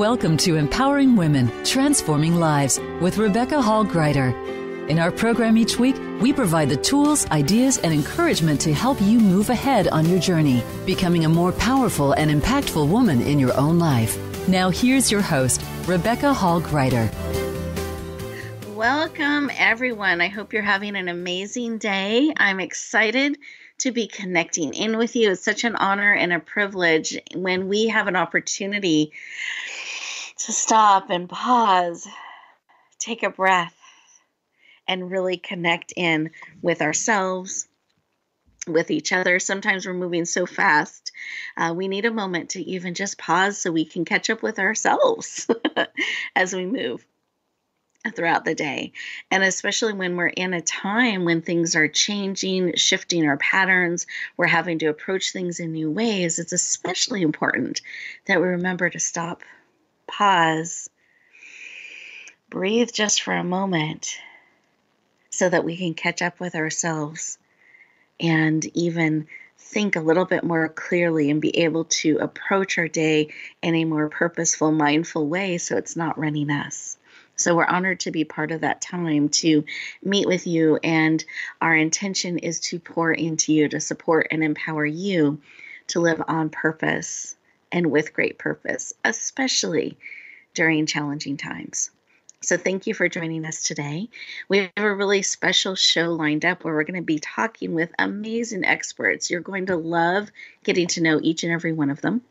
Welcome to Empowering Women, Transforming Lives with Rebecca Hall Gruyter. In our program each week, we provide the tools, ideas, and encouragement to help you move ahead on your journey, becoming a more powerful and impactful woman in your own life. Now, here's your host, Rebecca Hall Gruyter. Welcome, everyone. I hope you're having an amazing day. I'm excited to be connecting in with you. It's such an honor and a privilege when we have an opportunity to stop and pause, take a breath, and really connect in with ourselves, with each other. Sometimes we're moving so fast, uh, we need a moment to even just pause so we can catch up with ourselves as we move throughout the day. And especially when we're in a time when things are changing, shifting our patterns, we're having to approach things in new ways, it's especially important that we remember to stop pause, breathe just for a moment so that we can catch up with ourselves and even think a little bit more clearly and be able to approach our day in a more purposeful, mindful way so it's not running us. So we're honored to be part of that time to meet with you. And our intention is to pour into you, to support and empower you to live on purpose and with great purpose, especially during challenging times. So, thank you for joining us today. We have a really special show lined up where we're going to be talking with amazing experts. You're going to love getting to know each and every one of them.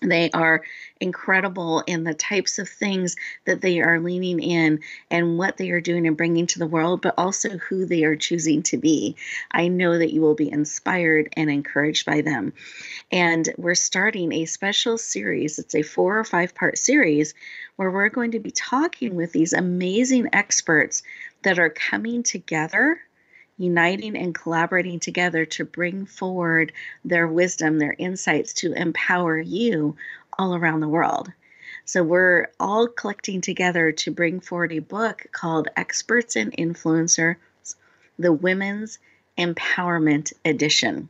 They are incredible in the types of things that they are leaning in and what they are doing and bringing to the world, but also who they are choosing to be. I know that you will be inspired and encouraged by them. And we're starting a special series. It's a four or five part series where we're going to be talking with these amazing experts that are coming together uniting and collaborating together to bring forward their wisdom, their insights to empower you all around the world. So, we're all collecting together to bring forward a book called Experts and Influencers The Women's Empowerment Edition.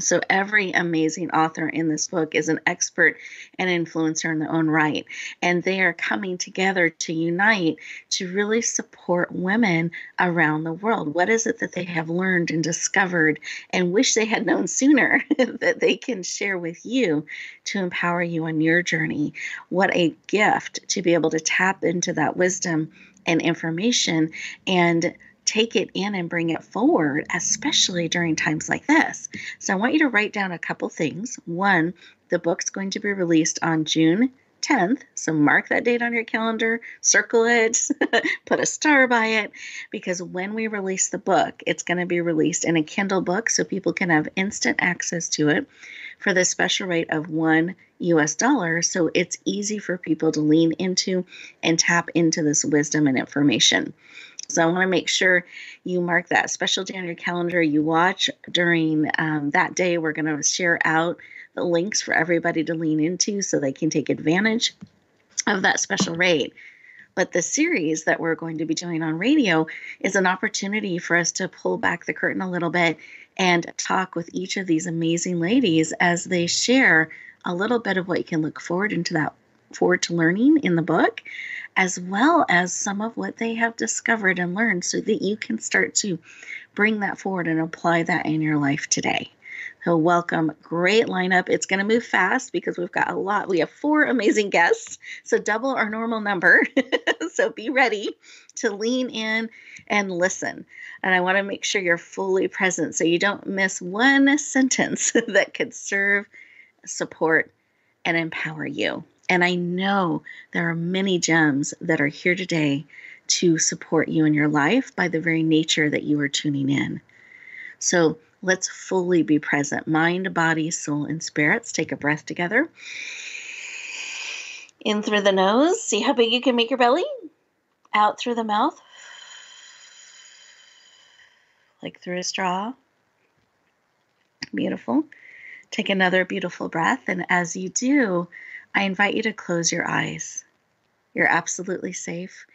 So, every amazing author in this book is an expert and influencer in their own right. And they are coming together to unite to really support women around the world. What is it that they have learned and discovered and wish they had known sooner that they can share with you to empower you on your journey? What a gift to be able to tap into that wisdom and information and take it in and bring it forward, especially during times like this. So I want you to write down a couple things. One, the book's going to be released on June 10th. So mark that date on your calendar, circle it, put a star by it, because when we release the book, it's going to be released in a Kindle book so people can have instant access to it for the special rate of one US dollar. So it's easy for people to lean into and tap into this wisdom and information. So I want to make sure you mark that special day on your calendar. You watch during um, that day. We're going to share out the links for everybody to lean into so they can take advantage of that special rate. But the series that we're going to be doing on radio is an opportunity for us to pull back the curtain a little bit and talk with each of these amazing ladies as they share a little bit of what you can look forward into that forward to learning in the book as well as some of what they have discovered and learned so that you can start to bring that forward and apply that in your life today. So, welcome. Great lineup. It's going to move fast because we've got a lot. We have four amazing guests, so double our normal number. so, be ready to lean in and listen. And I want to make sure you're fully present so you don't miss one sentence that could serve, support, and empower you. And I know there are many gems that are here today to support you in your life by the very nature that you are tuning in. So let's fully be present mind, body, soul, and spirits. Take a breath together. In through the nose. See how big you can make your belly. Out through the mouth. Like through a straw. Beautiful. Take another beautiful breath. And as you do, I invite you to close your eyes. You're absolutely safe.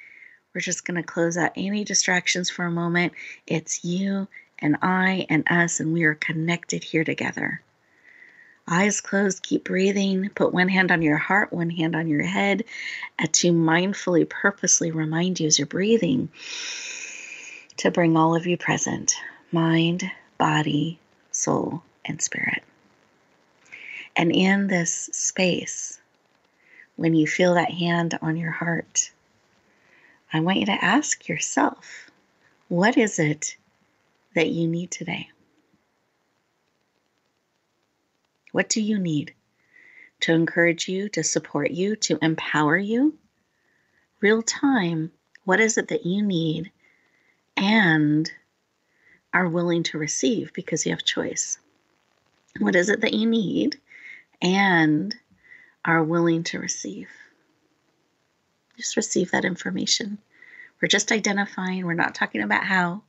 We're just going to close out any distractions for a moment. It's you and I and us, and we are connected here together. Eyes closed, keep breathing. Put one hand on your heart, one hand on your head, uh, to mindfully, purposely remind you as you're breathing to bring all of you present mind, body, soul, and spirit. And in this space, when you feel that hand on your heart, I want you to ask yourself what is it that you need today? What do you need to encourage you, to support you, to empower you? Real time, what is it that you need and are willing to receive because you have choice? What is it that you need and are willing to receive? Just receive that information. We're just identifying, we're not talking about how.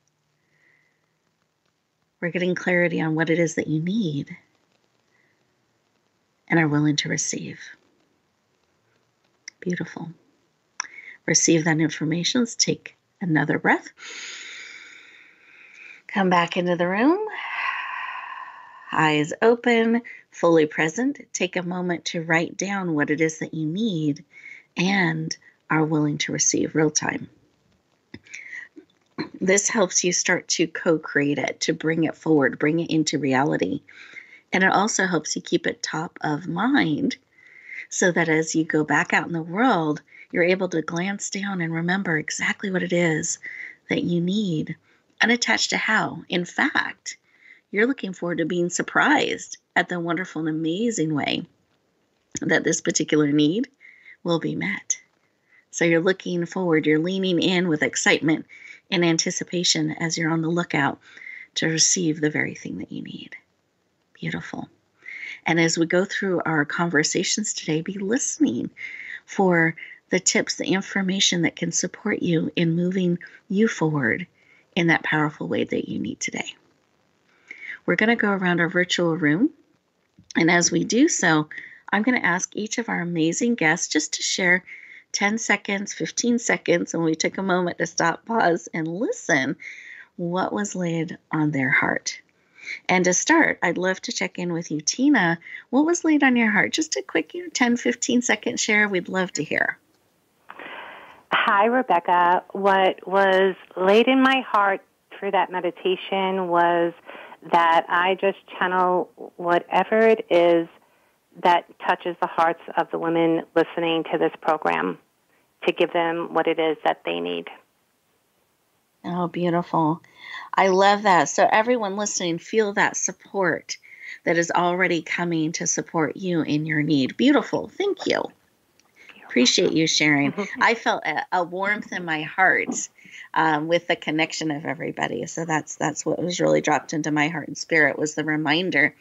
We're getting clarity on what it is that you need and are willing to receive. Beautiful. Receive that information. Let's take another breath. Come back into the room. Eyes open, fully present. Take a moment to write down what it is that you need and are willing to receive real time. This helps you start to co create it, to bring it forward, bring it into reality. And it also helps you keep it top of mind so that as you go back out in the world, you're able to glance down and remember exactly what it is that you need, unattached to how. In fact, you're looking forward to being surprised at the wonderful and amazing way that this particular need will be met. So you're looking forward, you're leaning in with excitement and anticipation as you're on the lookout to receive the very thing that you need. Beautiful. And as we go through our conversations today, be listening for the tips, the information that can support you in moving you forward in that powerful way that you need today. We're going to go around our virtual room. And as we do so, I'm going to ask each of our amazing guests just to share 10 seconds, 15 seconds, and we take a moment to stop, pause, and listen what was laid on their heart. And to start, I'd love to check in with you, Tina. What was laid on your heart? Just a quick you know, 10, 15 second share. We'd love to hear. Hi, Rebecca. What was laid in my heart through that meditation was that I just channel whatever it is that touches the hearts of the women listening to this program to give them what it is that they need. Oh, beautiful. I love that. So, everyone listening, feel that support that is already coming to support you in your need. Beautiful. Thank you. Appreciate you sharing. I felt a, a, warmth in my heart um, with the connection of everybody. So that's that's what was really dropped into my heart and spirit was the reminder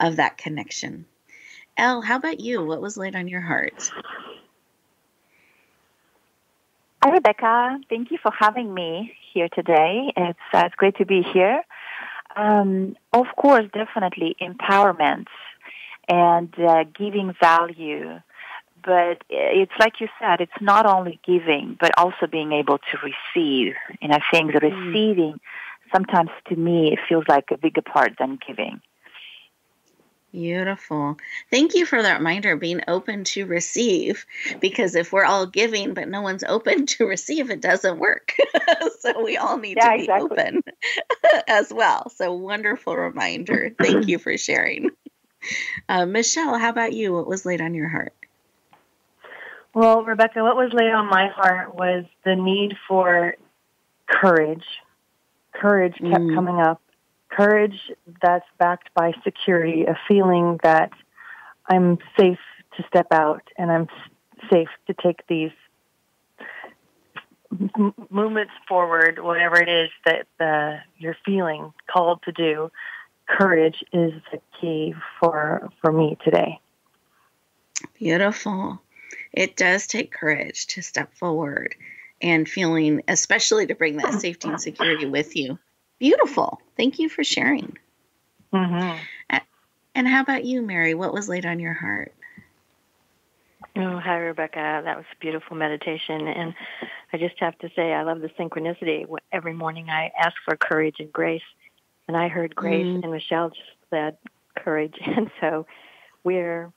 of that connection. Elle, how about you? What was laid on your heart? Hi, Rebecca. Thank you for having me here today. It's, uh, it's great to be here. Um, of course, definitely empowerment and uh, giving value. But it's like you said, it's not only giving, but also being able to receive. And I think the mm. receiving, sometimes to me, it feels like a bigger part than giving. Beautiful. Thank you for that reminder being open to receive because if we're all giving but no one's open to receive, it doesn't work. so we all need yeah, to be exactly. open as well. So wonderful reminder. Thank you for sharing. Uh, Michelle, how about you? What was laid on your heart? Well, Rebecca, what was laid on my heart was the need for courage. Courage kept mm. coming up courage that's backed by security, a feeling that I'm safe to step out and I'm safe to take these m- movements forward, whatever it is that uh, you're feeling called to do. Courage is the key for for me today. Beautiful. It does take courage to step forward and feeling, especially to bring that safety and security with you Beautiful. Thank you for sharing. Mm-hmm. And how about you, Mary? What was laid on your heart? Oh, hi, Rebecca. That was a beautiful meditation. And I just have to say, I love the synchronicity. Every morning I ask for courage and grace. And I heard grace, mm. and Michelle just said courage. And so we're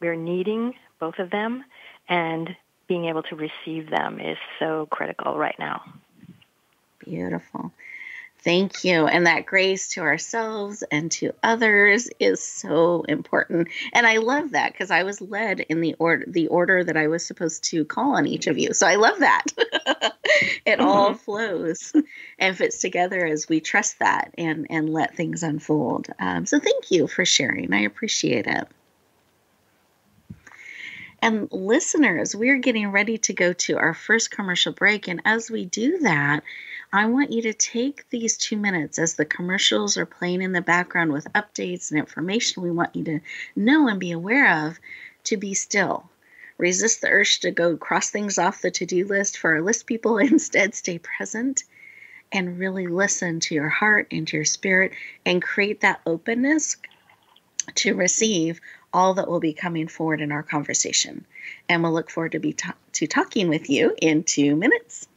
we're needing both of them, and being able to receive them is so critical right now. Beautiful. Thank you. And that grace to ourselves and to others is so important. And I love that because I was led in the order the order that I was supposed to call on each of you. So I love that. it mm-hmm. all flows and fits together as we trust that and and let things unfold. Um, so thank you for sharing. I appreciate it. And listeners, we're getting ready to go to our first commercial break. And as we do that, I want you to take these two minutes as the commercials are playing in the background with updates and information we want you to know and be aware of to be still. Resist the urge to go cross things off the to do list for our list people. Instead, stay present and really listen to your heart and to your spirit and create that openness to receive all that will be coming forward in our conversation. And we'll look forward to be ta- to talking with you in two minutes.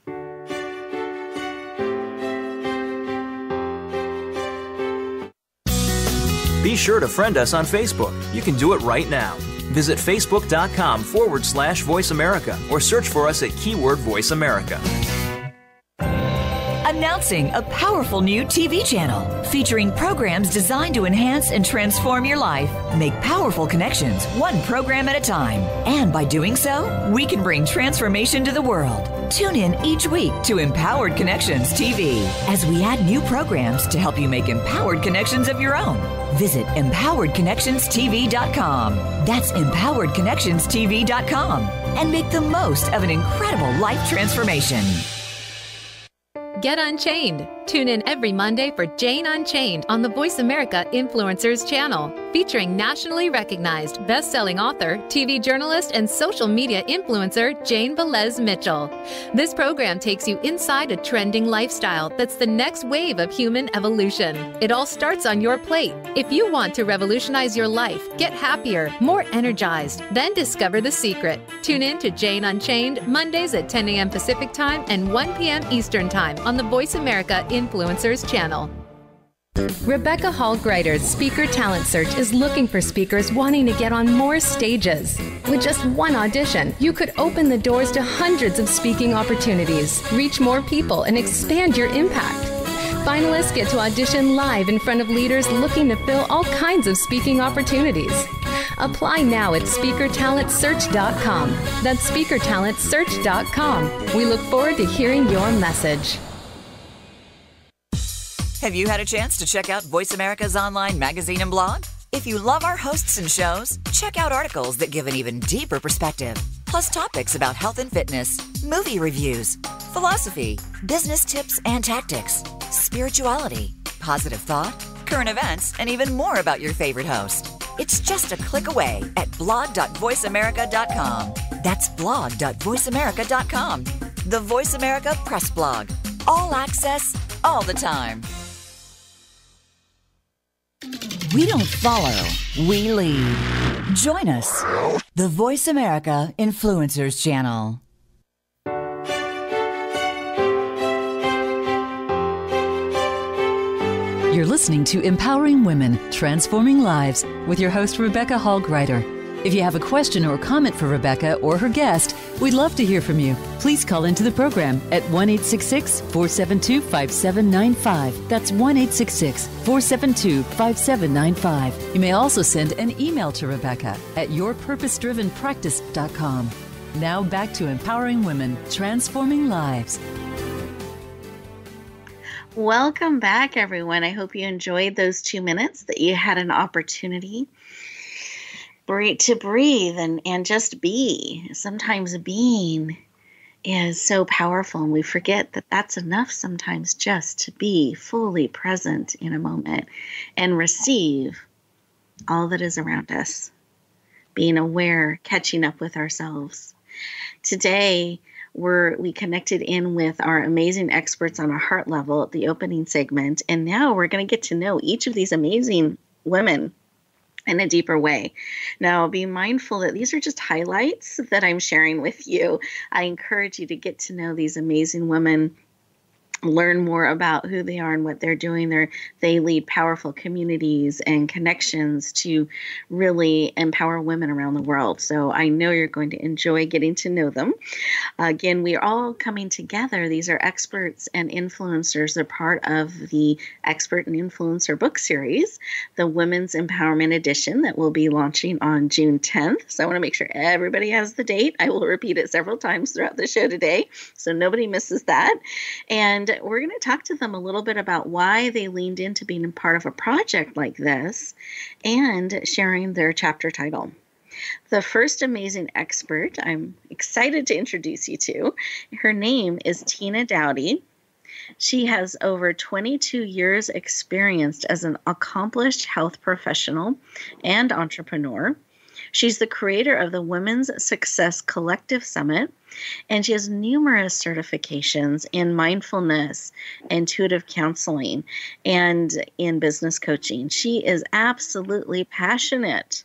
Be sure to friend us on Facebook. You can do it right now. Visit facebook.com forward slash voice America or search for us at keyword voice America. Announcing a powerful new TV channel featuring programs designed to enhance and transform your life. Make powerful connections, one program at a time. And by doing so, we can bring transformation to the world. Tune in each week to Empowered Connections TV as we add new programs to help you make empowered connections of your own. Visit empoweredconnectionstv.com. That's empoweredconnectionstv.com and make the most of an incredible life transformation. Get Unchained. Tune in every Monday for Jane Unchained on the Voice America Influencers channel, featuring nationally recognized best-selling author, TV journalist, and social media influencer Jane Velez Mitchell. This program takes you inside a trending lifestyle that's the next wave of human evolution. It all starts on your plate. If you want to revolutionize your life, get happier, more energized, then discover the secret. Tune in to Jane Unchained Mondays at 10 a.m. Pacific Time and 1 p.m. Eastern Time on the Voice America Influencers channel. Rebecca Hall Gruyter's Speaker Talent Search is looking for speakers wanting to get on more stages. With just one audition, you could open the doors to hundreds of speaking opportunities, reach more people, and expand your impact. Finalists get to audition live in front of leaders looking to fill all kinds of speaking opportunities. Apply now at speakertalentsearch.com. That's speakertalentsearch.com. We look forward to hearing your message. Have you had a chance to check out Voice America's online magazine and blog? If you love our hosts and shows, check out articles that give an even deeper perspective, plus topics about health and fitness, movie reviews, philosophy, business tips and tactics, spirituality, positive thought, current events, and even more about your favorite host. It's just a click away at blog.voiceamerica.com. That's blog.voiceamerica.com. The Voice America Press Blog. All access, all the time. We don't follow, we lead. Join us, the Voice America Influencers Channel. You're listening to Empowering Women, Transforming Lives with your host, Rebecca Hall Gruyter. If you have a question or comment for Rebecca or her guest, we'd love to hear from you. Please call into the program at 1 472 5795. That's 1 472 5795. You may also send an email to Rebecca at yourpurposedrivenpractice.com. Now back to empowering women, transforming lives. Welcome back, everyone. I hope you enjoyed those two minutes, that you had an opportunity breathe, to breathe and, and just be. Sometimes being is so powerful, and we forget that that's enough sometimes just to be fully present in a moment and receive all that is around us, being aware, catching up with ourselves. Today, we're we connected in with our amazing experts on a heart level at the opening segment and now we're going to get to know each of these amazing women in a deeper way. Now, be mindful that these are just highlights that I'm sharing with you. I encourage you to get to know these amazing women learn more about who they are and what they're doing. they they lead powerful communities and connections to really empower women around the world. So I know you're going to enjoy getting to know them. Again, we are all coming together. These are experts and influencers. They're part of the Expert and Influencer book series, the Women's Empowerment Edition that will be launching on June 10th. So I want to make sure everybody has the date. I will repeat it several times throughout the show today so nobody misses that. And and we're going to talk to them a little bit about why they leaned into being a part of a project like this and sharing their chapter title. The first amazing expert I'm excited to introduce you to, her name is Tina Dowdy. She has over 22 years experience as an accomplished health professional and entrepreneur. She's the creator of the Women's Success Collective Summit, and she has numerous certifications in mindfulness, intuitive counseling, and in business coaching. She is absolutely passionate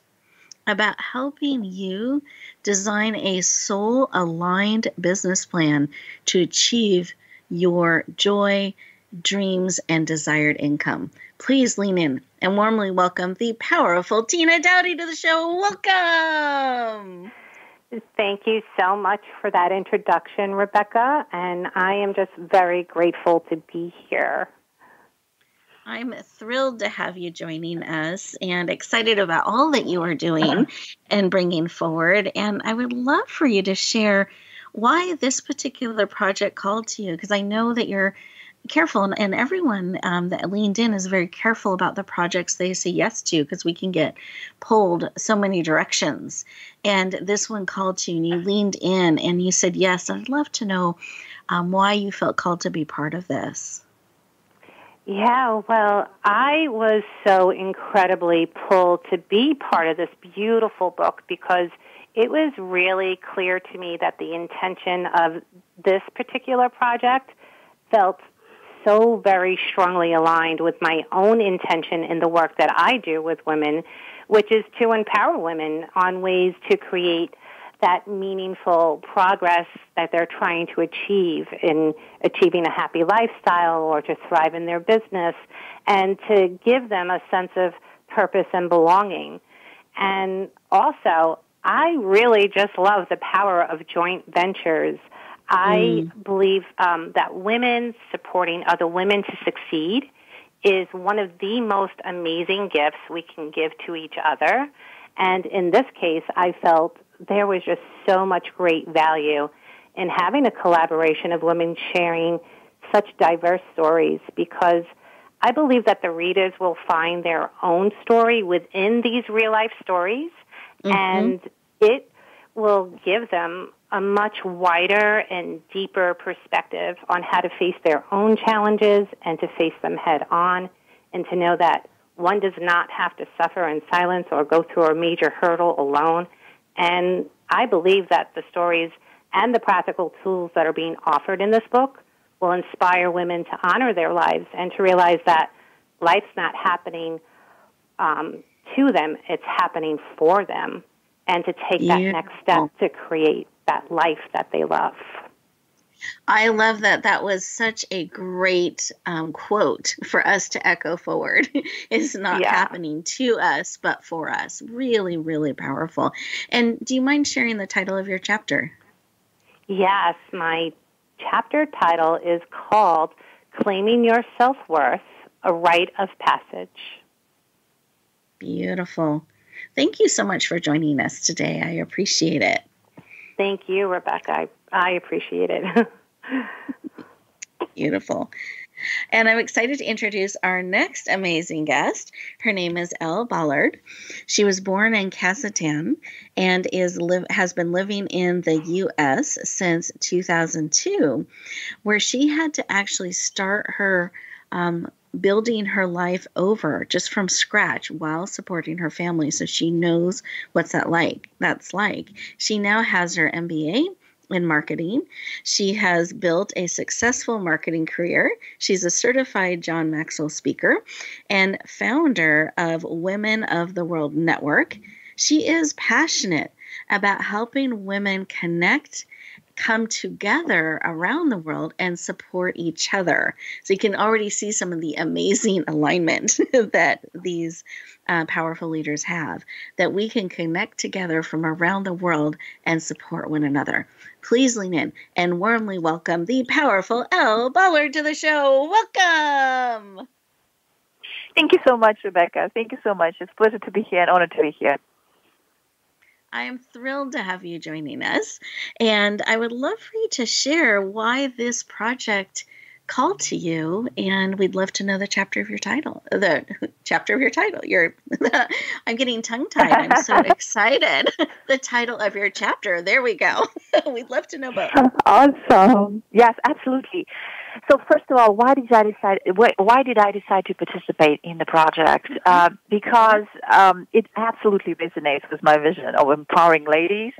about helping you design a soul aligned business plan to achieve your joy, dreams, and desired income. Please lean in and warmly welcome the powerful Tina Dowdy to the show. Welcome. Thank you so much for that introduction, Rebecca, and I am just very grateful to be here. I'm thrilled to have you joining us and excited about all that you are doing and bringing forward. And I would love for you to share why this particular project called to you, because I know that you're careful and, and everyone um, that leaned in is very careful about the projects they say yes to because we can get pulled so many directions. And this one called to you and you leaned in and you said yes i'd love to know um, why you felt called to be part of this. Yeah, well, I was so incredibly pulled to be part of this beautiful book because it was really clear to me that the intention of this particular project felt so very strongly aligned with my own intention in the work that I do with women, which is to empower women on ways to create that meaningful progress that they're trying to achieve in achieving a happy lifestyle or to thrive in their business and to give them a sense of purpose and belonging. And also, I really just love the power of joint ventures I mm. believe um, that women supporting other women to succeed is one of the most amazing gifts we can give to each other. And in this case, I felt there was just so much great value in having a collaboration of women sharing such diverse stories because I believe that the readers will find their own story within these real life stories mm-hmm. and it will give them a much wider and deeper perspective on how to face their own challenges and to face them head on and to know that one does not have to suffer in silence or go through a major hurdle alone. And I believe that the stories and the practical tools that are being offered in this book will inspire women to honor their lives and to realize that life's not happening um, to them, it's happening for them, and to take that next step to create that life that they love. I love that. That was such a great um, quote for us to echo forward. it's not yeah. happening to us, but for us. Really, really powerful. And do you mind sharing the title of your chapter? Yes, my chapter title is called Claiming Your Self Worth A Rite of Passage. Beautiful. Thank you so much for joining us today. I appreciate it. Thank you, Rebecca. I, I appreciate it. Beautiful. And I'm excited to introduce our next amazing guest. Her name is Elle Ballard. She was born in Kazakhstan and is live, has been living in the U.S. since 2002, where she had to actually start her um, building her life over just from scratch while supporting her family. So she knows what's that like that's like. She now has her mba in marketing. She has built a successful marketing career. She's a certified john maxwell speaker and founder of women of the world network. She is passionate about helping women connect come together around the world and support each other. So you can already see some of the amazing alignment that these uh, powerful leaders have, that we can connect together from around the world and support one another. Please lean in and warmly welcome the powerful Elle Ballard to the show. Welcome. Thank you so much, Rebecca. Thank you so much. It's a pleasure to be here and honored to be here. I am thrilled to have you joining us. And I would love for you to share why this project called to you and we'd love to know the chapter of your title the chapter of your title you're i'm getting tongue tied i'm so excited. The title of your chapter there we go. We'd love to know both. Awesome. Yes absolutely so first of all, why did I decide? Why did I decide to participate in the project? Uh, because um, it absolutely resonates with my vision of empowering ladies,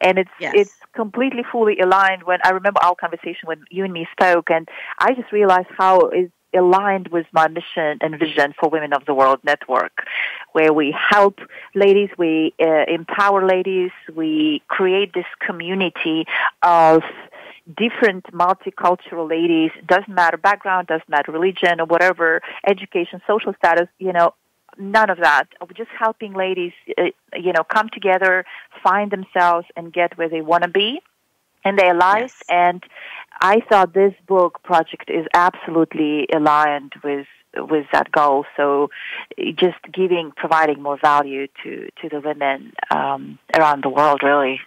and it's yes. it's completely fully aligned. When I remember our conversation when you and me spoke, and I just realized how it's aligned with my mission and vision for Women of the World Network, where we help ladies, we uh, empower ladies, we create this community of different multicultural ladies, doesn't matter background, doesn't matter religion or whatever, education, social status, you know, none of that. We're just helping ladies, uh, you know, come together, find themselves and get where they want to be in their lives. Yes. And I thought this book project is absolutely aligned with with that goal. So just giving, providing more value to, to the women um, around the world, really.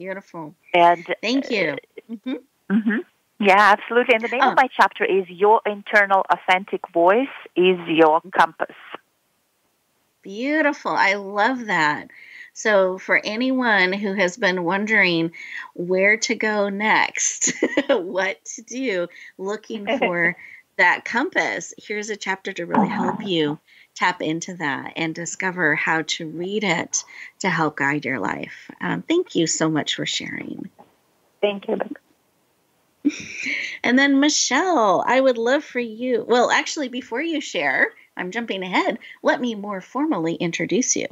Beautiful. And thank you. Uh, mm-hmm. Mm-hmm. Yeah, absolutely. And the name oh. of my chapter is Your Internal Authentic Voice is Your Compass. Beautiful. I love that. So, for anyone who has been wondering where to go next, what to do, looking for that compass, here's a chapter to really help you tap into that and discover how to read it to help guide your life. Um, thank you so much for sharing. Thank you. And then, Michelle, I would love for you. Well, actually, before you share, I'm jumping ahead. Let me more formally introduce you.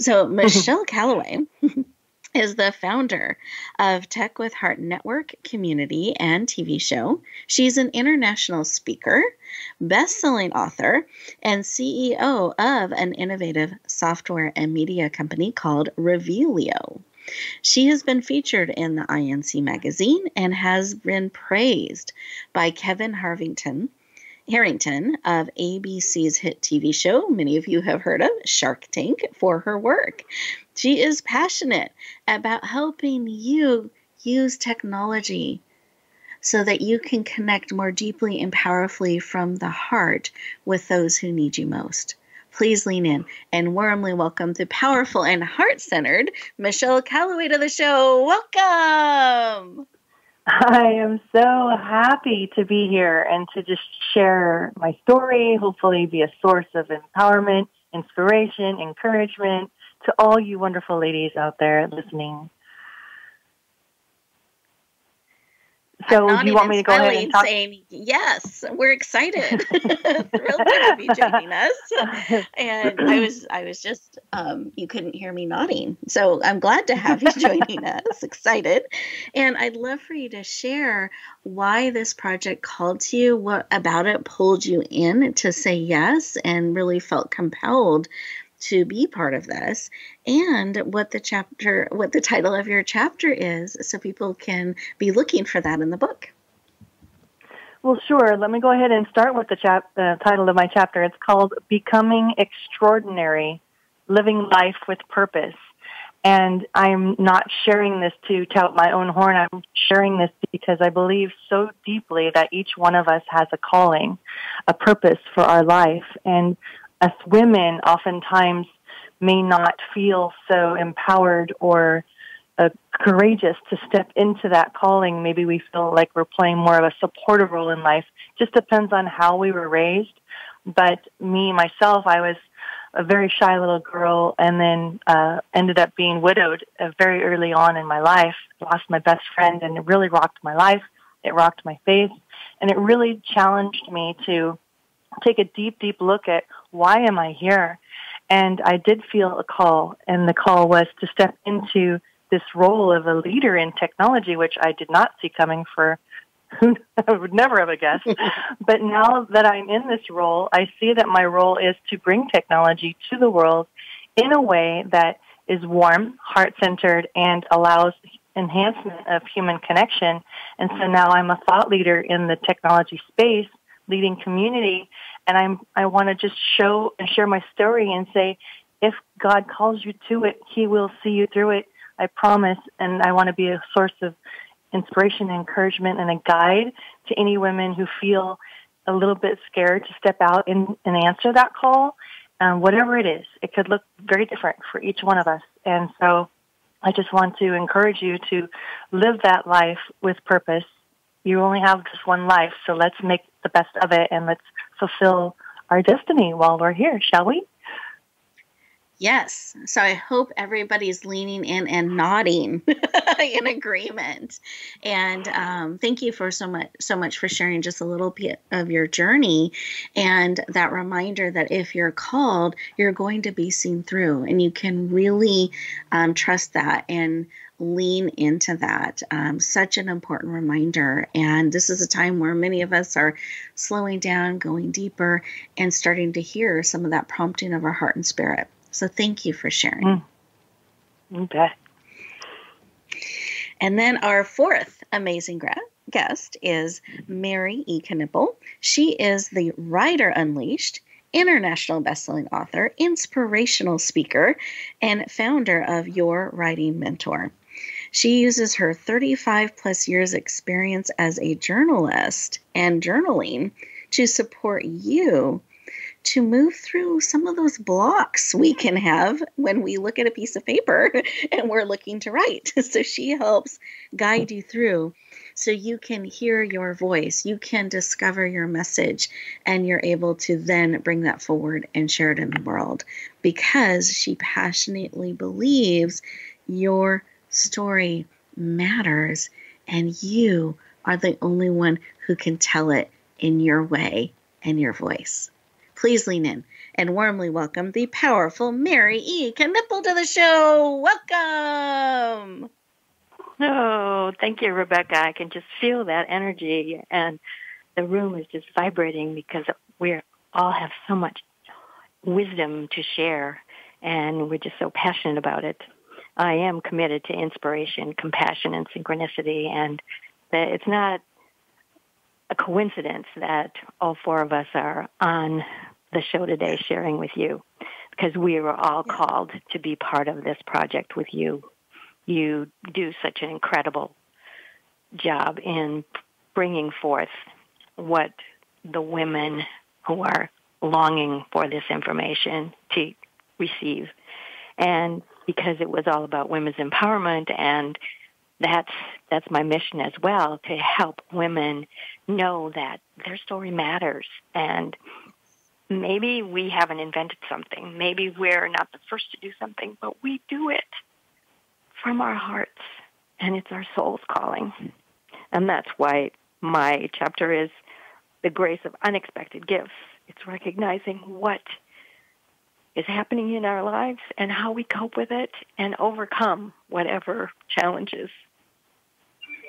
So, Michelle Calloway is the founder of Tech with Heart Network community and TV show. She's an international speaker, best-selling author, and CEO of an innovative software and media company called Revelio. She has been featured in the INC magazine and has been praised by Kevin Harvington, Harrington of ABC's hit TV show, many of you have heard of Shark Tank, for her work. She is passionate about helping you use technology so that you can connect more deeply and powerfully from the heart with those who need you most. Please lean in and warmly welcome the powerful and heart centered Michelle Calloway to the show. Welcome. I am so happy to be here and to just share my story, hopefully be a source of empowerment, inspiration, encouragement to all you wonderful ladies out there listening. So do you want me to go ahead and talk? Saying, yes, we're excited, thrilled to be joining us. And I was, I was just, um, you couldn't hear me nodding, so I'm glad to have you joining us. Excited, and I'd love for you to share why this project called to you, what about it pulled you in to say yes, and really felt compelled to be part of this and what the chapter what the title of your chapter is so people can be looking for that in the book. Well sure. Let me go ahead and start with the chap the title of my chapter. It's called becoming extraordinary living life with purpose. And i'm not sharing this to tout my own horn. I'm sharing this because i believe so deeply that each one of us has a calling a purpose for our life. And us women oftentimes may not feel so empowered or uh, courageous to step into that calling. Maybe we feel like we're playing more of a supportive role in life. Just depends on how we were raised. But me, myself, I was a very shy little girl and then uh, ended up being widowed uh, very early on in my life. Lost my best friend and it really rocked my life. It rocked my faith and it really challenged me to take a deep, deep look at why am I here? And I did feel a call, and the call was to step into this role of a leader in technology, which I did not see coming for I would never have a guessed. but now that I'm in this role, I see that my role is to bring technology to the world in a way that is warm, heart centered, and allows enhancement of human connection. And so now I'm a thought leader in the technology space, leading community, and I'm I want to just show and share my story and say, if God calls you to it, He will see you through it. I promise, and I want to be a source of inspiration, encouragement, and a guide to any women who feel a little bit scared to step out and, and answer that call. Um, whatever it is, it could look very different for each one of us. And so I just want to encourage you to live that life with purpose. You only have this one life, so let's make the best of it and let's fulfill our destiny while we're here, shall we? Yes. So I hope everybody's leaning in and nodding in agreement. And um, thank you for so much so much for sharing just a little bit of your journey and that reminder that if you're called, you're going to be seen through, and you can really um, trust that and lean into that. Um, such an important reminder. And this is a time where many of us are slowing down, going deeper, and starting to hear some of that prompting of our heart and spirit. So thank you for sharing. Mm. Bet. And then our fourth amazing gra- guest is Mary E. Knippel. She is the Writer Unleashed, international bestselling author, inspirational speaker, and founder of Your Writing Mentor. She uses her 35 plus years experience as a journalist and journaling to support you to move through some of those blocks we can have when we look at a piece of paper and we're looking to write. So she helps guide you through so you can hear your voice, you can discover your message, and you're able to then bring that forward and share it in the world because she passionately believes your story matters and you are the only one who can tell it in your way and your voice. Please lean in and warmly welcome the powerful Mary E. Knippel to the show. Welcome. Oh, thank you, Rebecca. I can just feel that energy, and the room is just vibrating because we all have so much wisdom to share, and we're just so passionate about it. I am committed to inspiration, compassion, and synchronicity, and that it's not a coincidence that all four of us are on the show today sharing with you because we were all called to be part of this project with you. You do such an incredible job in bringing forth what the women who are longing for this information to receive. And because it was all about women's empowerment and that's that's my mission as well to help women know that their story matters and maybe we haven't invented something. Maybe we're not the first to do something, but we do it from our hearts, and it's our soul's calling. And that's why my chapter is the grace of unexpected gifts. It's recognizing what is happening in our lives and how we cope with it and overcome whatever challenges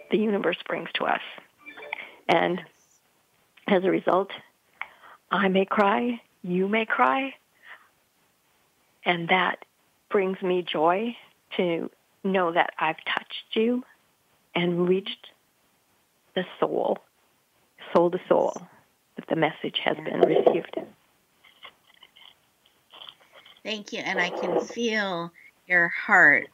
the universe brings to us. And as a result, I may cry, you may cry, and that brings me joy to know that I've touched you and reached the soul, soul to soul, that the message has been received. Thank you. And I can feel your heart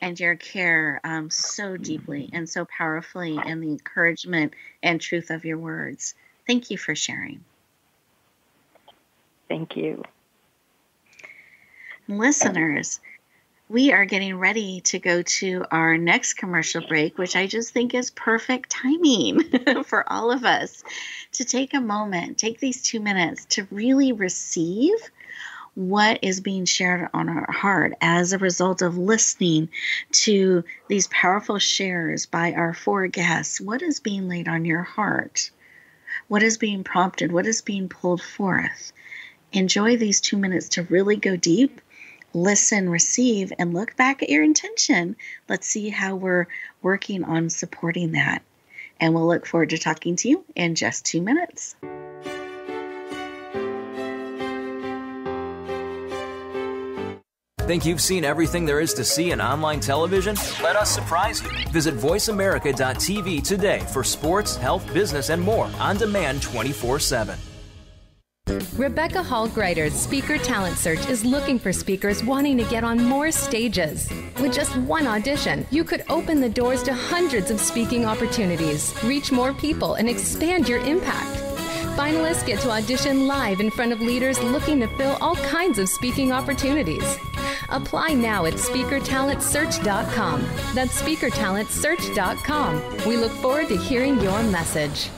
and your care um, so deeply and so powerfully, and the encouragement and truth of your words. Thank you for sharing. Thank you. Listeners, we are getting ready to go to our next commercial break, which I just think is perfect timing for all of us to take a moment, take these two minutes to really receive what is being shared on our heart as a result of listening to these powerful shares by our four guests. What is being laid on your heart? What is being prompted? What is being pulled forth? enjoy these two minutes to really go deep listen, receive, and look back at your intention. Let's see how we're working on supporting that. And we'll look forward to talking to you in just two minutes. Think you've seen everything there is to see in online television? Let us surprise you. Visit VoiceAmerica.tv today for sports, health, business, and more on demand 24 7. Rebecca Hall Gruyter's Speaker Talent Search is looking for speakers wanting to get on more stages. With just one audition, you could open the doors to hundreds of speaking opportunities, reach more people, and expand your impact. Finalists get to audition live in front of leaders looking to fill all kinds of speaking opportunities. Apply now at speakertalentsearch.com. That's speakertalentsearch.com. We look forward to hearing your message.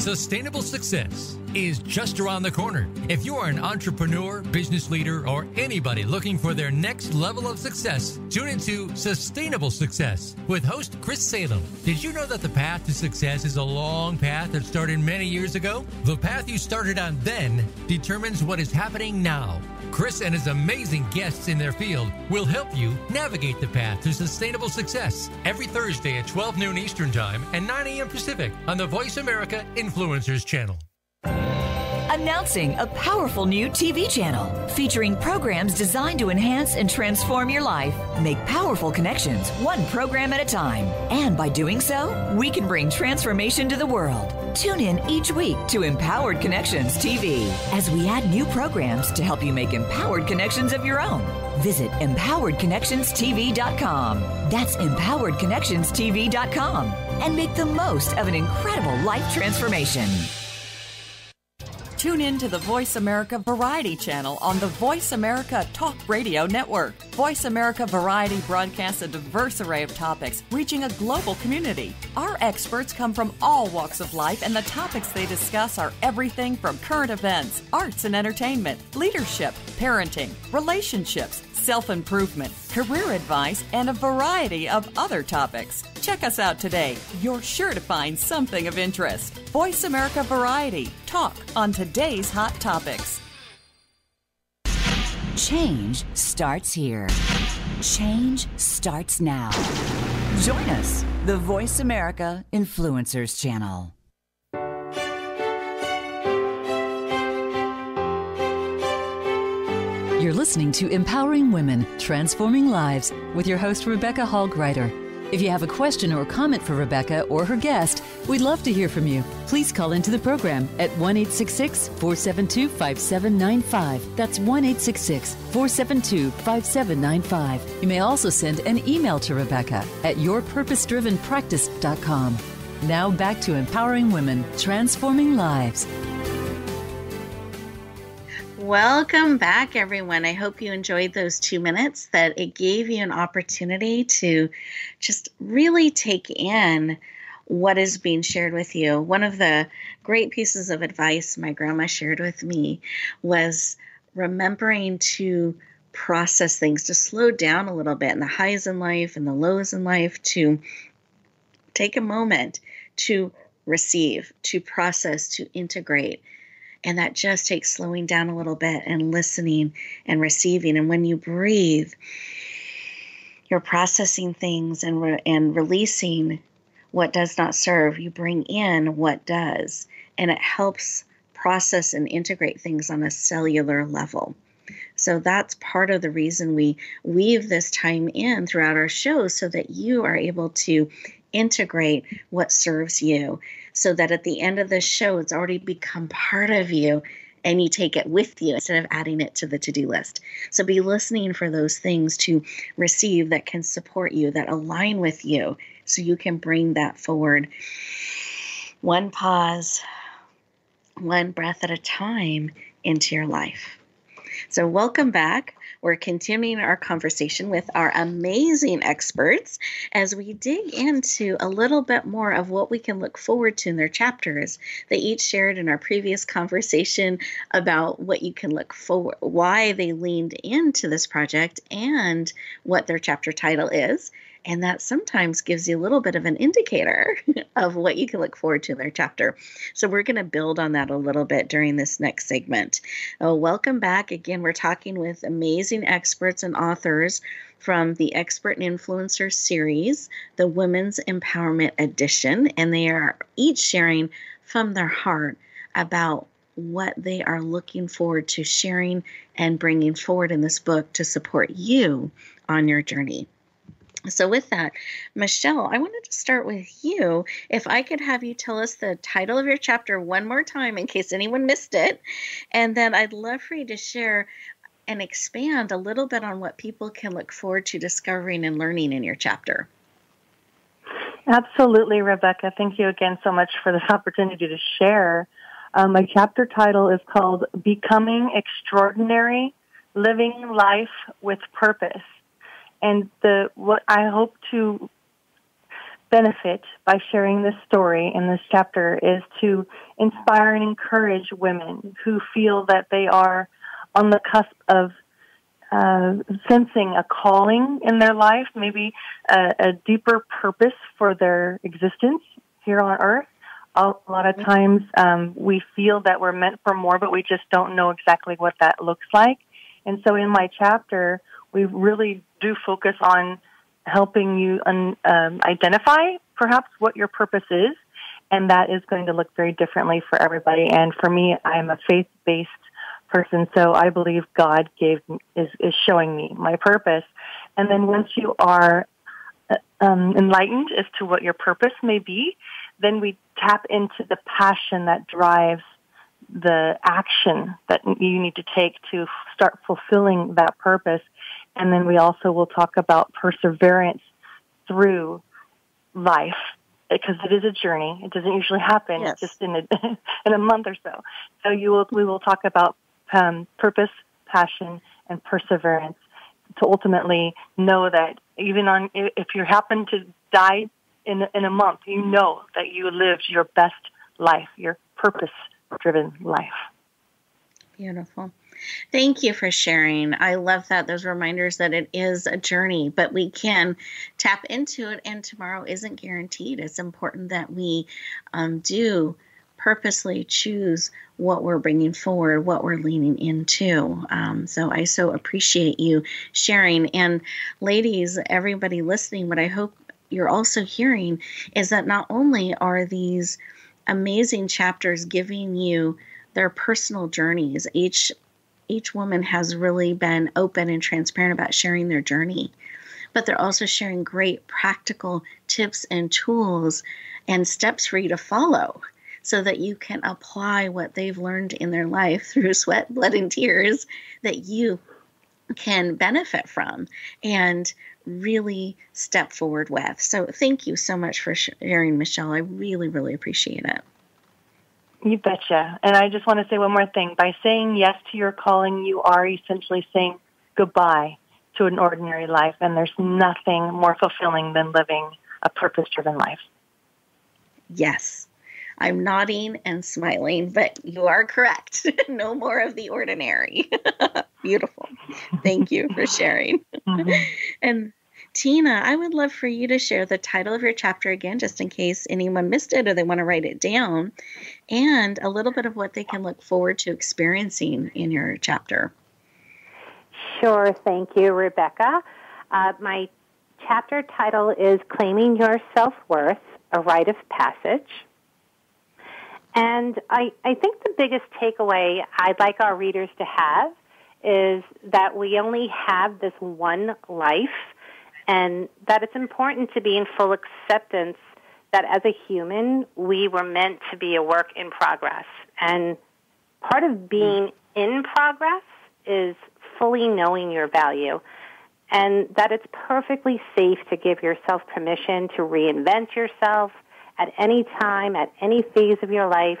Sustainable success is just around the corner. If you are an entrepreneur, business leader, or anybody looking for their next level of success, tune into Sustainable Success with host Chris Salem. Did you know that the path to success is a long path that started many years ago? The path you started on then determines what is happening now. Chris and his amazing guests in their field will help you navigate the path to sustainable success every Thursday at 12 noon Eastern Time and 9 a.m. Pacific on the Voice America Influencers Channel. Announcing a powerful new TV channel featuring programs designed to enhance and transform your life. Make powerful connections, one program at a time. And by doing so, we can bring transformation to the world. Tune in each week to Empowered Connections TV as we add new programs to help you make empowered connections of your own. Visit empoweredconnectionstv.com. That's empoweredconnectionstv.com and make the most of an incredible life transformation. Tune in to the Voice America Variety channel on the Voice America Talk Radio Network. Voice America Variety broadcasts a diverse array of topics, reaching a global community. Our experts come from all walks of life, and the topics they discuss are everything from current events, arts and entertainment, leadership, parenting, relationships, self improvement, career advice, and a variety of other topics. Check us out today. You're sure to find something of interest. Voice America Variety. Talk on today's hot topics. Change starts here. Change starts now. Join us, the Voice America Influencers Channel. You're listening to Empowering Women, Transforming Lives with your host, Rebecca Hall Gruyter. If you have a question or comment for Rebecca or her guest, we'd love to hear from you. Please call into the program at 1 472 5795. That's 1 472 5795. You may also send an email to Rebecca at yourpurposedrivenpractice.com. Now back to Empowering Women, Transforming Lives. Welcome back, everyone. I hope you enjoyed those two minutes, that it gave you an opportunity to just really take in what is being shared with you. One of the great pieces of advice my grandma shared with me was remembering to process things, to slow down a little bit in the highs in life and the lows in life, to take a moment to receive, to process, to integrate and that just takes slowing down a little bit and listening and receiving. And when you breathe, you're processing things and, re- and releasing what does not serve. You bring in what does. And it helps process and integrate things on a cellular level. So that's part of the reason we weave this time in throughout our shows so that you are able to integrate what serves you so that at the end of the show, it's already become part of you and you take it with you instead of adding it to the to do list. So be listening for those things to receive that can support you, that align with you, so you can bring that forward. One pause, one breath at a time into your life. So, welcome back. We're continuing our conversation with our amazing experts as we dig into a little bit more of what we can look forward to in their chapters. They each shared in our previous conversation about what you can look forward, why they leaned into this project, and what their chapter title is And that sometimes gives you a little bit of an indicator of what you can look forward to in their chapter. So we're going to build on that a little bit during this next segment. Oh, welcome back. Again, we're talking with amazing experts and authors from the Expert and Influencer series, the Women's Empowerment Edition, and they are each sharing from their heart about what they are looking forward to sharing and bringing forward in this book to support you on your journey. So, with that, Michelle, I wanted to start with you. If I could have you tell us the title of your chapter one more time in case anyone missed it, and then I'd love for you to share and expand a little bit on what people can look forward to discovering and learning in your chapter. Absolutely, Rebecca. Thank you again so much for this opportunity to share. Um, my chapter title is called Becoming Extraordinary Living Life with Purpose. And the what I hope to benefit by sharing this story in this chapter is to inspire and encourage women who feel that they are on the cusp of uh, sensing a calling in their life, maybe a, a deeper purpose for their existence here on earth. A lot of times um, we feel that we're meant for more, but we just don't know exactly what that looks like. And so in my chapter, we really do focus on helping you un, um, identify perhaps what your purpose is. And that is going to look very differently for everybody. And for me, I'm a faith based person. So I believe God gave is is showing me my purpose. And then once you are uh, um, enlightened as to what your purpose may be, then we tap into the passion that drives the action that you need to take to start fulfilling that purpose. And then we also will talk about perseverance through life because it is a journey. It doesn't usually happen yes. just in a in a month or so. So you will we will talk about um, purpose, passion, and perseverance to ultimately know that even on if you happen to die in in a month, you know that you lived your best life, your purpose-driven life. Beautiful. Thank you for sharing. I love that those reminders that it is a journey, but we can tap into it, and tomorrow isn't guaranteed. It's important that we um, do purposely choose what we're bringing forward, what we're leaning into. Um, so I so appreciate you sharing. And ladies, everybody listening, what I hope you're also hearing is that not only are these amazing chapters giving you their personal journeys, each each woman has really been open and transparent about sharing their journey, but they're also sharing great practical tips and tools and steps for you to follow so that you can apply what they've learned in their life through sweat, blood, and tears that you can benefit from and really step forward with. So, thank you so much for sharing, Michelle. I really, really appreciate it. You betcha. And I just want to say one more thing. By saying yes to your calling, you are essentially saying goodbye to an ordinary life. And there's nothing more fulfilling than living a purpose driven life. Yes. I'm nodding and smiling, but you are correct. no more of the ordinary. Beautiful. Thank you for sharing. Mm-hmm. And Tina, I would love for you to share the title of your chapter again, just in case anyone missed it or they want to write it down, and a little bit of what they can look forward to experiencing in your chapter. Sure. Thank you, Rebecca. Uh, my chapter title is Claiming Your Self Worth A Rite of Passage. And I, I think the biggest takeaway I'd like our readers to have is that we only have this one life and that it's important to be in full acceptance that as a human, we were meant to be a work in progress. And part of being in progress is fully knowing your value and that it's perfectly safe to give yourself permission to reinvent yourself at any time, at any phase of your life,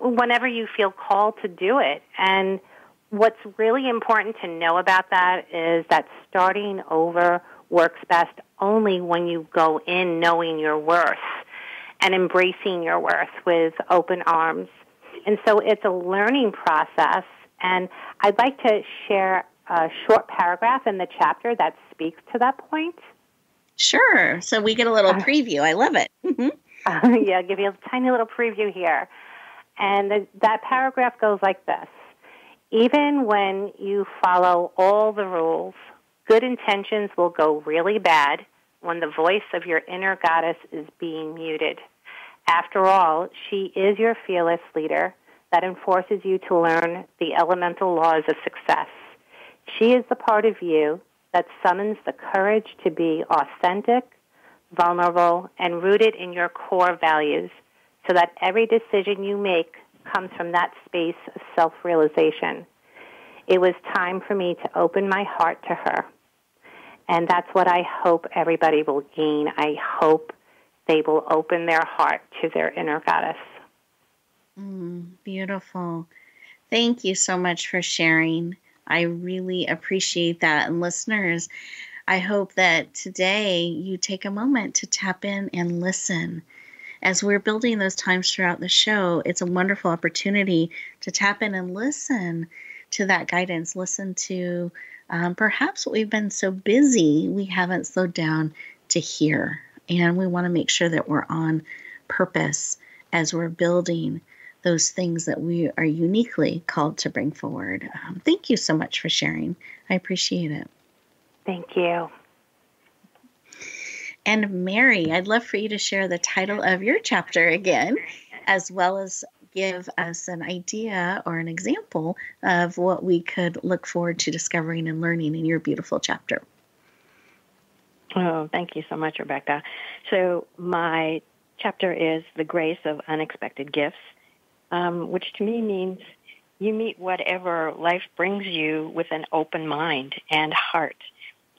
whenever you feel called to do it. And what's really important to know about that is that starting over works best only when you go in knowing your worth and embracing your worth with open arms. And so it's a learning process. And I'd like to share a short paragraph in the chapter that speaks to that point. Sure. So we get a little preview. I love it. uh, yeah, I'll give you a tiny little preview here. And the, that paragraph goes like this Even when you follow all the rules, good intentions will go really bad when the voice of your inner goddess is being muted. After all, she is your fearless leader that enforces you to learn the elemental laws of success. She is the part of you that summons the courage to be authentic, vulnerable, and rooted in your core values so that every decision you make comes from that space of self realization. It was time for me to open my heart to her. And that's what I hope everybody will gain. I hope they will open their heart to their inner goddess. Mm, beautiful. Thank you so much for sharing. I really appreciate that. And listeners, I hope that today you take a moment to tap in and listen. As we're building those times throughout the show, it's a wonderful opportunity to tap in and listen to that guidance, listen to um, perhaps what we've been so busy we haven't slowed down to hear. And we want to make sure that we're on purpose as we're building those things that we are uniquely called to bring forward. Um, thank you so much for sharing. I appreciate it. Thank you. And Mary, I'd love for you to share the title of your chapter again, as well as give us an idea or an example of what we could look forward to discovering and learning in your beautiful chapter. Oh, thank you so much, Rebecca. So, my chapter is The Grace of Unexpected Gifts um, which to me means you meet whatever life brings you with an open mind and heart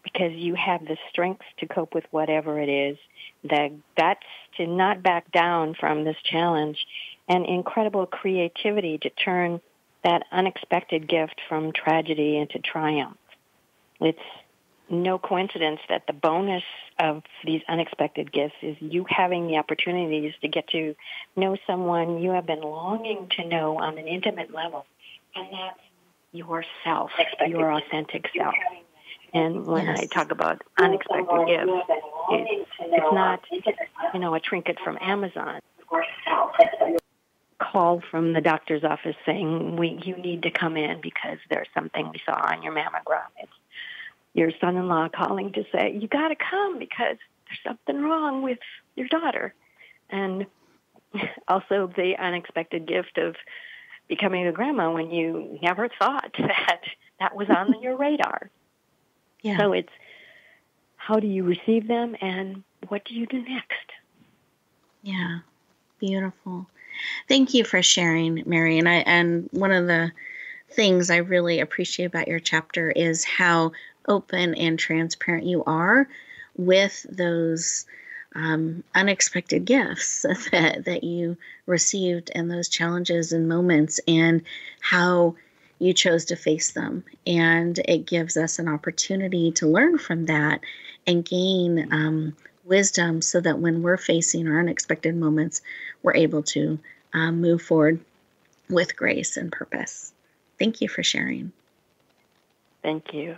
because you have the strength to cope with whatever it is, the guts to not back down from this challenge, and incredible creativity to turn that unexpected gift from tragedy into triumph. It's no coincidence that the bonus of these unexpected gifts is you having the opportunities to get to know someone you have been longing to know on an intimate level. And that's yourself, your authentic self. And when yes. I talk about unexpected gifts, it's, it's not, you know, a trinket from Amazon. Call from the doctor's office saying, we, you need to come in because there's something we saw on your mammogram. It's your son-in-law calling to say, you got to come because there's something wrong with your daughter. And also the unexpected gift of becoming a grandma when you never thought that that was on your radar. Yeah. So it's how do you receive them and what do you do next? Yeah. Beautiful. Thank you for sharing, Mary. And I and one of the things I really appreciate about your chapter is how open and transparent you are with those um, unexpected gifts that, that you received and those challenges and moments and how you chose to face them. And it gives us an opportunity to learn from that and gain um, wisdom so that when we're facing our unexpected moments, we're able to um, move forward with grace and purpose. Thank you for sharing. Thank you.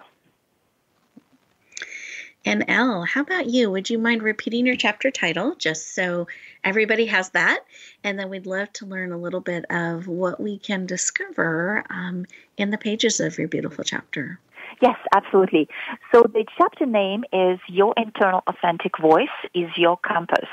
And Elle, how about you? Would you mind repeating your chapter title just so everybody has that? And then we'd love to learn a little bit of what we can discover um, in the pages of your beautiful chapter. Yes, absolutely. So the chapter name is Your Internal Authentic Voice is Your Compass.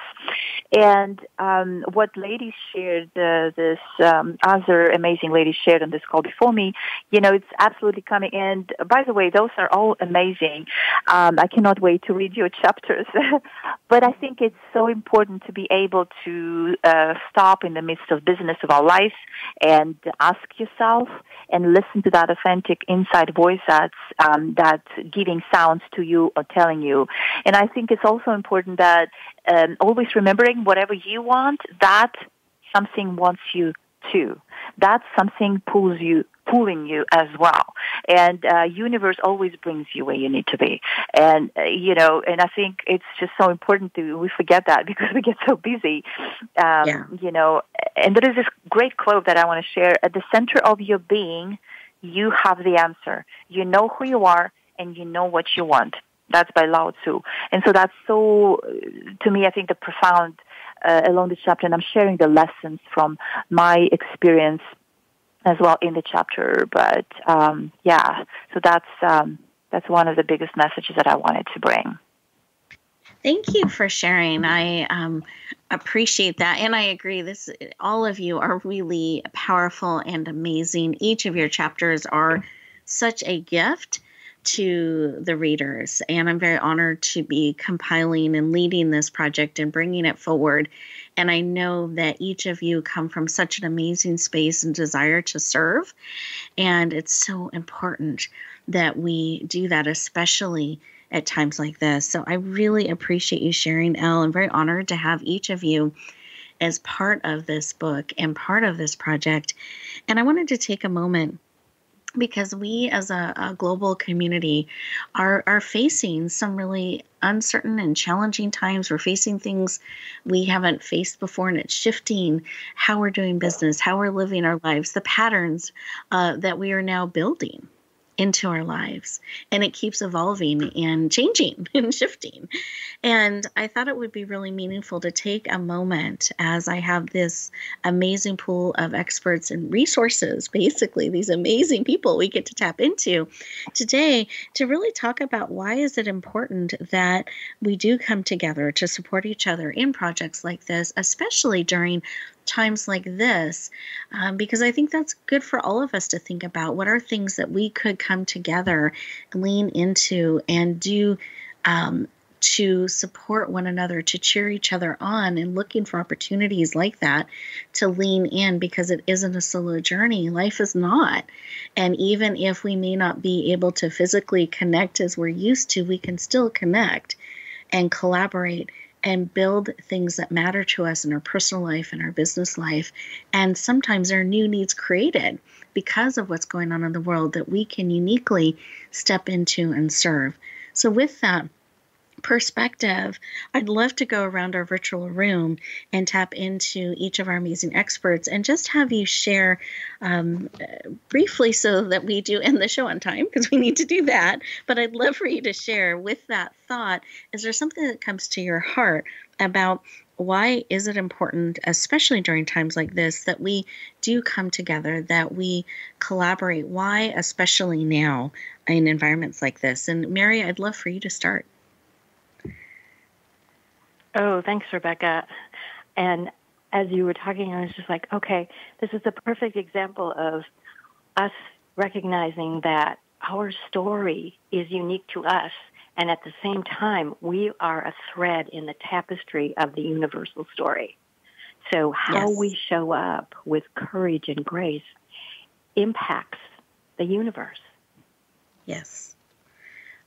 And um, what ladies shared, uh, this um, other amazing lady shared on this call before me, you know, it's absolutely coming. And by the way, those are all amazing. Um, I cannot wait to read your chapters. but I think it's so important to be able to uh, stop in the midst of business of our life and ask yourself and listen to that authentic inside voice that's um, that's giving sounds to you or telling you. And I think it's also important that um, always remembering whatever you want, that something wants you too. That something pulls you pulling you as well. And uh, universe always brings you where you need to be. And uh, you know, and I think it's just so important to we forget that because we get so busy. Um, yeah. You know, and there is this great quote that I want to share. At the center of your being, you have the answer. You know who you are and you know what you want. That's by Lao Tzu. And so that's so, to me, I think the profound uh, along the chapter, and I'm sharing the lessons from my experience as well in the chapter. But um, yeah, so that's um, that's one of the biggest messages that I wanted to bring. Thank you for sharing. I um, appreciate that, and I agree. This all of you are really powerful and amazing. Each of your chapters are such a gift to the readers, and I'm very honored to be compiling and leading this project and bringing it forward. And I know that each of you come from such an amazing space and desire to serve, and it's so important that we do that, especially at times like this. So I really appreciate you sharing, Elle. I'm very honored to have each of you as part of this book and part of this project. And I wanted to take a moment because we as a, a, global community are are facing some really uncertain and challenging times we're facing things we haven't faced before and it's shifting how we're doing business how we're living our lives the patterns uh, that we are now building into our lives and it keeps evolving and changing and shifting. And i thought it would be really meaningful to take a moment as i have this amazing pool of experts and resources basically these amazing people we get to tap into today to really talk about why is it important that we do come together to support each other in projects like this especially during times like this um, because I think that's good for all of us to think about. What are things that we could come together, lean into, and do um, to support one another, to cheer each other on, and looking for opportunities like that to lean in because it isn't a solo journey. Life is not. And even if we may not be able to physically connect as we're used to, we can still connect and collaborate and build things that matter to us in our personal life and our business life. And sometimes there are new needs created because of what's going on in the world that we can uniquely step into and serve. So, with that, perspective, I'd love to go around our virtual room and tap into each of our amazing experts and just have you share um, briefly so that we do end the show on time because we need to do that. But I'd love for you to share with that thought is there something that comes to your heart about why is it important, especially during times like this, that we do come together, that we collaborate? Why, especially now in environments like this? And Mary, I'd love for you to start. Oh, thanks, Rebecca. And as you were talking, I was just like, okay, this is a perfect example of us recognizing that our story is unique to us. And at the same time, we are a thread in the tapestry of the universal story. So how yes. we show up with courage and grace impacts the universe. Yes.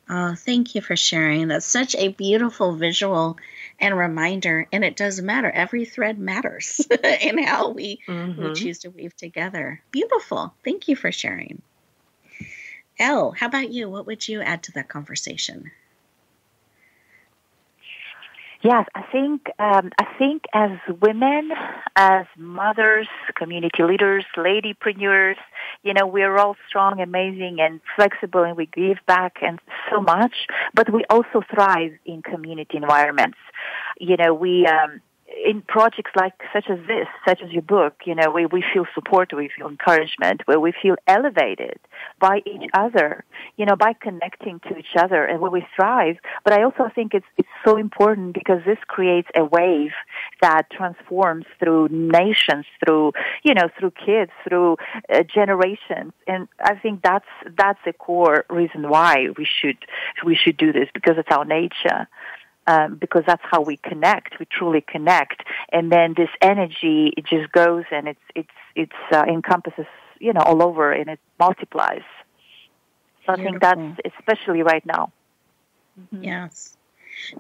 Oh, thank you for sharing. That's such a beautiful visual and reminder. And it does matter. Every thread matters in how we, mm-hmm. we choose to weave together. Beautiful. Thank you for sharing. Elle, how about you? What would you add to that conversation? Yes, I think um, I think as women, as mothers, community leaders, ladypreneurs, you know, we're all strong, amazing, and flexible, and we give back and so much. But we also thrive in community environments. You know, we um, in projects like such as this, such as your book, you know, where we feel support, we feel encouragement, where we feel elevated by each other, you know, by connecting to each other and where we thrive. But I also think it's, it's so important because this creates a wave that transforms through nations, through, you know, through kids, through uh, generations. And I think that's, that's the core reason why we should, we should do this because it's our nature um, because that's how we connect. We truly connect, and then this energy it just goes and it's it's it's uh, encompasses you know all over and it multiplies. So Beautiful. I think that's especially right now. Mm-hmm. Yes.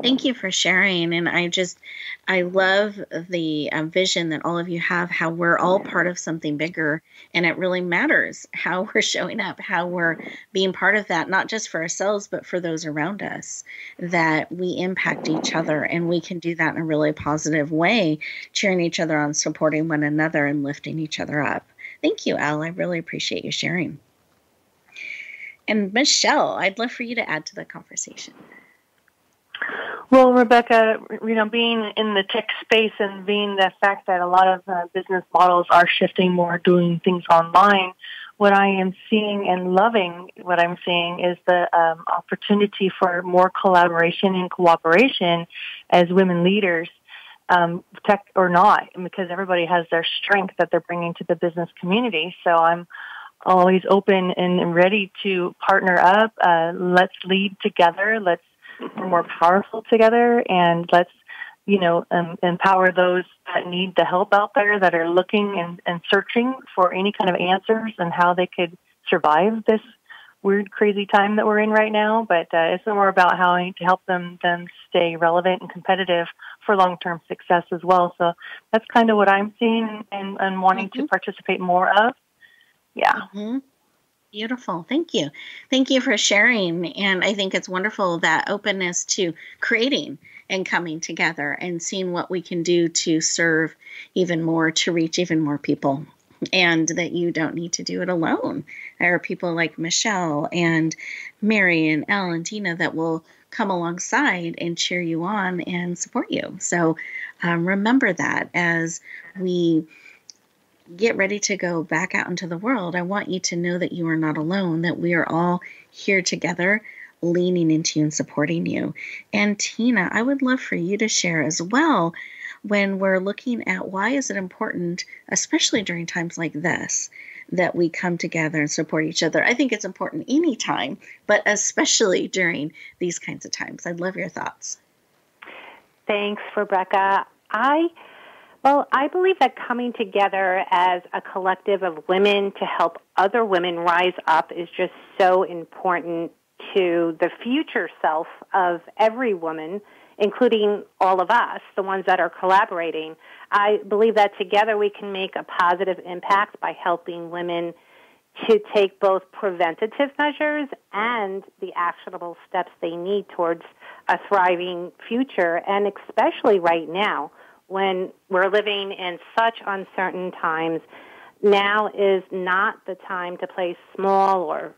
Thank you for sharing. And I just, I love the uh, vision that all of you have, how we're all part of something bigger. And it really matters how we're showing up, how we're being part of that, not just for ourselves, but for those around us, that we impact each other. And we can do that in a really positive way, cheering each other on, supporting one another, and lifting each other up. Thank you, Elle. I really appreciate you sharing. And Michelle, I'd love for you to add to the conversation. Well, Rebecca, you know, being in the tech space and being the fact that a lot of uh, business models are shifting more, doing things online, what I am seeing and loving what I'm seeing is the um, opportunity for more collaboration and cooperation as women leaders, um, tech or not, because everybody has their strength that they're bringing to the business community. So I'm always open and ready to partner up. Uh, let's lead together. Let's we're more powerful together, and let's you know, um, empower those that need the help out there that are looking and, and searching for any kind of answers and how they could survive this weird, crazy time that we're in right now. But uh, it's more about how to help them then stay relevant and competitive for long-term success as well. So that's kind of what I'm seeing and, and wanting mm-hmm. to participate more of. Yeah. Mm-hmm. Beautiful. Thank you. Thank you for sharing. And I think it's wonderful that openness to creating and coming together and seeing what we can do to serve even more, to reach even more people. And that you don't need to do it alone. There are people like Michelle and Mary and Elle and Tina that will come alongside and cheer you on and support you. So um, remember that as we get ready to go back out into the world, I want you to know that you are not alone, that we are all here together, leaning into you and supporting you. And Tina, I would love for you to share as well when we're looking at why is it important, especially during times like this, that we come together and support each other. I think it's important anytime, but especially during these kinds of times. I'd love your thoughts. Thanks, Rebecca. I well, I believe that coming together as a collective of women to help other women rise up is just so important to the future self of every woman, including all of us, the ones that are collaborating. I believe that together we can make a positive impact by helping women to take both preventative measures and the actionable steps they need towards a thriving future, and especially right now when we're living in such uncertain times, now is not the time to play small or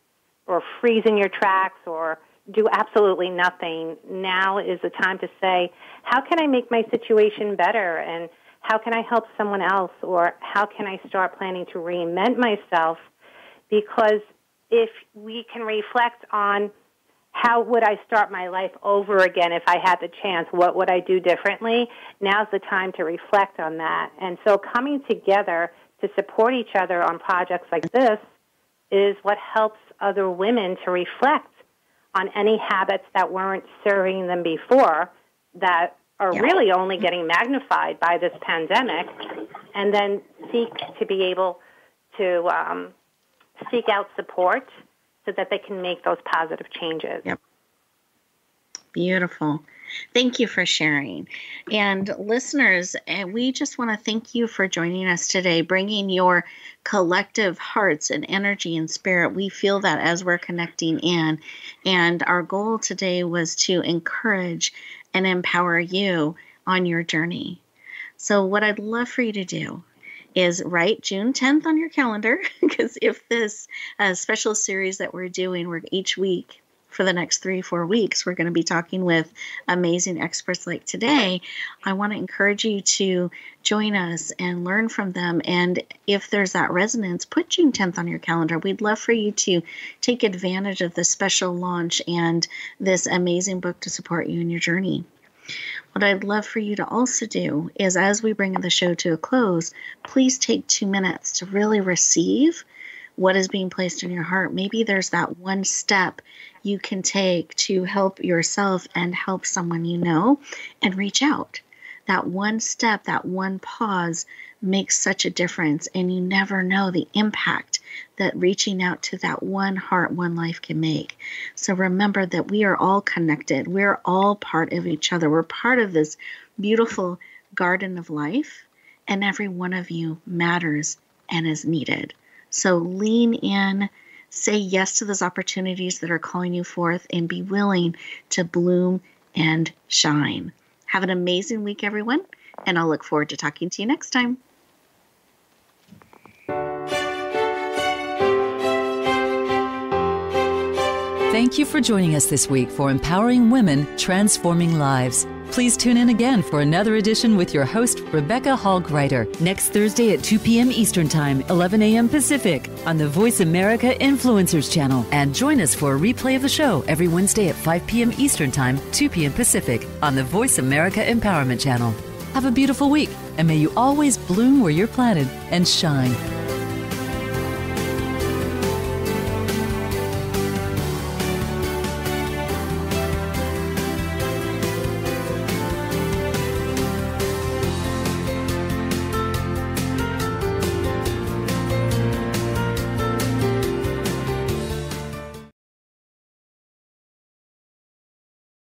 or freeze in your tracks or do absolutely nothing. Now is the time to say, how can I make my situation better and how can I help someone else or how can I start planning to reinvent myself? Because if we can reflect on how would I start my life over again if I had the chance? What would I do differently? Now's the time to reflect on that. And so coming together to support each other on projects like this is what helps other women to reflect on any habits that weren't serving them before that are yeah. really only getting magnified by this pandemic and then seek to be able to um, seek out support so that they can make those positive changes. Yep. Beautiful. Thank you for sharing. And listeners, eh, we just want to thank you for joining us today, bringing your collective hearts and energy and spirit. We feel that as we're connecting in. And our goal today was to encourage and empower you on your journey. So, what I'd love for you to do is write June 10th on your calendar because if this uh, special series that we're doing, we're each week for the next three, four weeks, we're going to be talking with amazing experts like today. I want to encourage you to join us and learn from them. And if there's that resonance, put June 10th on your calendar. We'd love for you to take advantage of the special launch and this amazing book to support you in your journey. What I'd love for you to also do is, as we bring the show to a close, please take two minutes to really receive what is being placed in your heart. Maybe there's that one step you can take to help yourself and help someone you know and reach out. That one step, that one pause makes such a difference, and you never know the impact that reaching out to that one heart, one life can make. So remember that we are all connected. We're all part of each other. We're part of this beautiful garden of life, and every one of you matters and is needed. So lean in, say yes to those opportunities that are calling you forth, and be willing to bloom and shine. Have an amazing week, everyone, and I'll look forward to talking to you next time. Thank you for joining us this week for Empowering Women, Transforming Lives. Please tune in again for another edition with your host, Rebecca Hall Gruyter, next Thursday at 2 p.m. Eastern Time, 11 a.m. Pacific, on the Voice America Influencers channel. And join us for a replay of the show every Wednesday at 5 p.m. Eastern Time, 2 p.m. Pacific, on the Voice America Empowerment channel. Have a beautiful week, and may you always bloom where you're planted and shine.